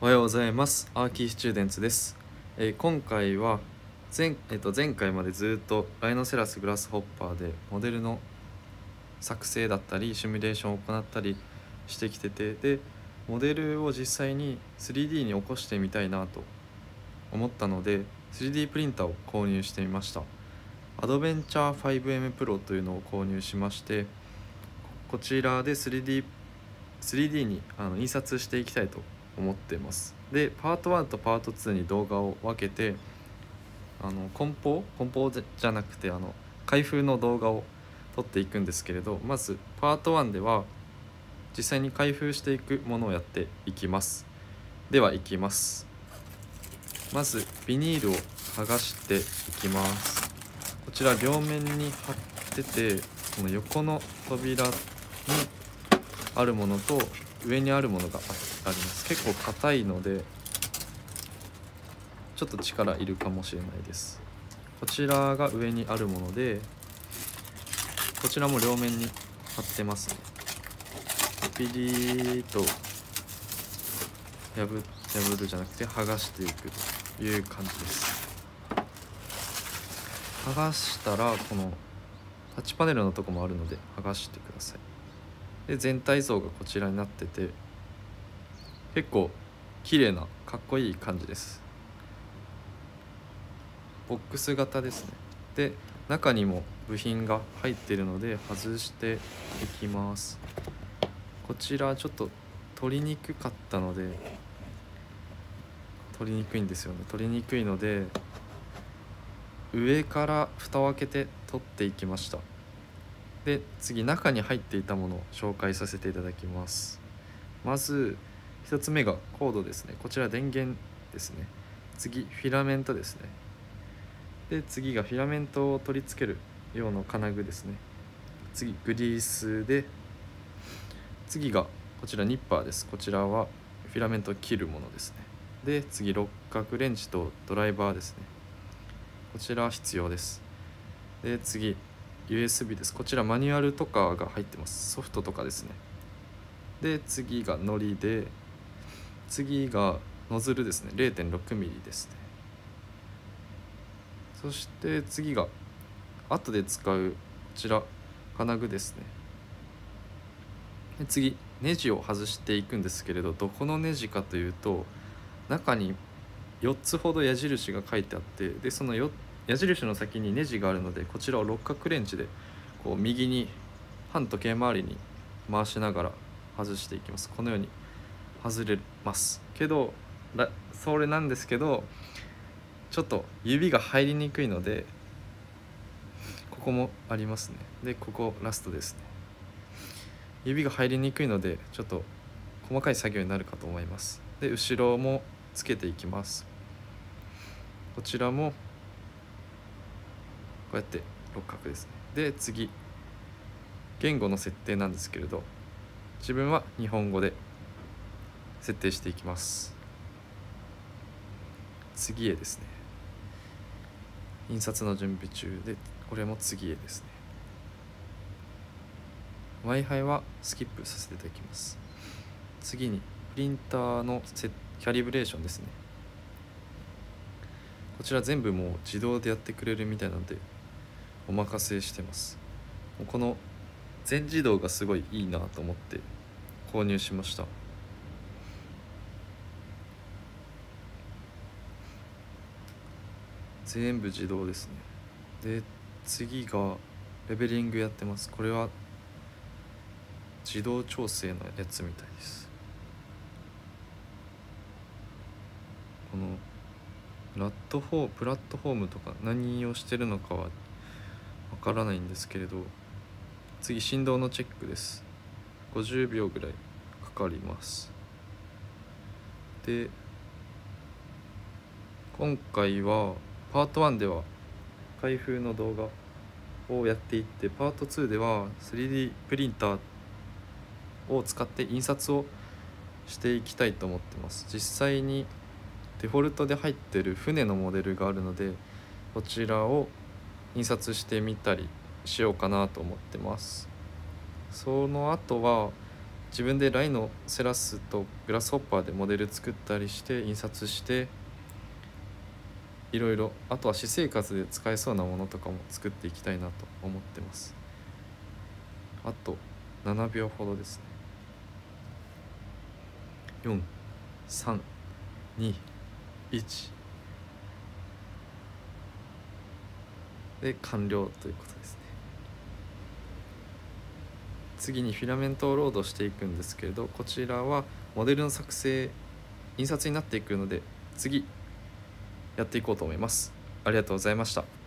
おはようございます。アーキースチューデンツです、えー今回は前,、えーと前回までずっとライノセラスグラスホッパーでモデルの作成だったりシミュレーションを行ったりしてきててでモデルを実際に 3D に起こしてみたいなと思ったので 3D プリンターを購入してみました。アドベンチャー 5M Pro というのを購入しましてこちらで 3D, 3D にあの印刷していきたいと思ってます。でパート1とパート2に動画を分けてあの梱包？梱包じゃなくてあの開封の動画を撮っていくんですけれどまずパート1では実際に開封していくものをやっていきます。ではいきます。まずビニールを剥がしていきます。こちら両面に貼っててこの横の扉にあるものと上にあるものがああります。結構硬いのでちょっと力いるかもしれないです。こちらが上にあるものでこちらも両面に貼ってますね。ピリーと破破るじゃなくて剥がしていくという感じです。剥がしたらこのタッチパネルのとこもあるので剥がしてください。で全体像がこちらになってて結構綺麗なかっこいい感じです。ボックス型ですね。で中にも部品が入ってるので外していきます。こちらちょっと取りにくかったので取りにくいんですよね。取りにくいので上から蓋を開けて取っていきました。で次中に入っていたものを紹介させていただきます。まず1つ目がコードですね。こちら電源ですね。次フィラメントですね。で次がフィラメントを取り付ける用の金具ですね。次グリースで次がこちらニッパーです。こちらはフィラメントを切るものですね。で次六角レンチとドライバーですね。こちらは必要です。で次 USB です。こちらマニュアルとかが入ってます。ソフトとかですね。で次がノリで次がノズルですね。0.6mm ですね。そして次が後で使うこちら金具ですね。で次ネジを外していくんですけれどどこのネジかというと中に4つほど矢印が書いてあってでその矢印の先にネジがあるのでこちらを六角レンチでこう右に反時計回りに回しながら外していきます。このように外れますけどそれなんですけどちょっと指が入りにくいのでここもありますね。でここラストですね。指が入りにくいのでちょっと細かい作業になるかと思います。で後ろもつけていきます。こちらもこうやって六角ですね。で次言語の設定なんですけれど自分は日本語で設定していきます。次へですね。印刷の準備中でこれも次へですね。W i f i はスキップさせていただきます。次にプリンターのセキャリブレーションですね。こちら全部もう自動でやってくれるみたいなのでお任せしてます。この全自動がすごいいいなと思って購入しました。全部自動ですね。で次がレベリングやってます。これは自動調整のやつみたいです。このプラットフォープラットフォームとか何をしてるのかはわからないんですけれど次振動のチェックです。50秒ぐらいかかります。で今回はパート1では開封の動画をやっていってパート2では 3D プリンターを使って印刷をしていきたいと思ってます。実際にデフォルトで入ってる船のモデルがあるのでこちらを印刷してみたりしようかなと思ってます。その後は自分でライノセラスとグラスホッパーでモデル作ったりして印刷していろいろあとは私生活で使えそうなものとかも作っていきたいなと思ってます。あと7秒ほどですね。4321で完了ということですね。次にフィラメントをロードしていくんですけれどこちらはモデルの作成印刷になっていくので次やっていこうと思います。ありがとうございました。